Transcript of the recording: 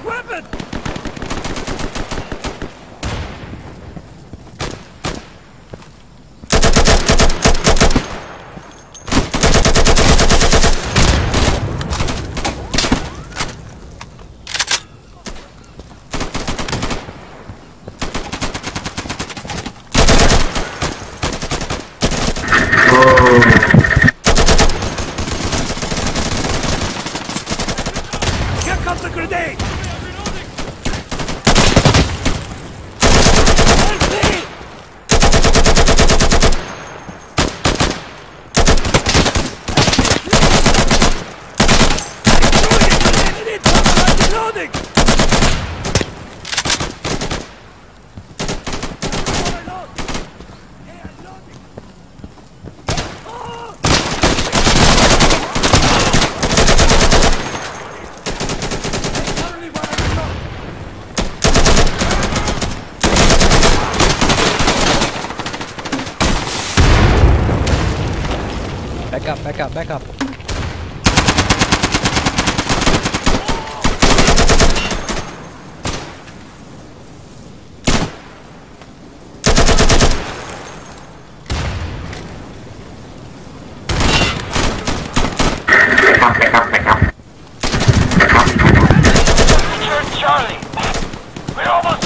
automatic weapon! comes the grenade! Reloading! Back up, back up, back up. pick him up pick him Charlie! We're almost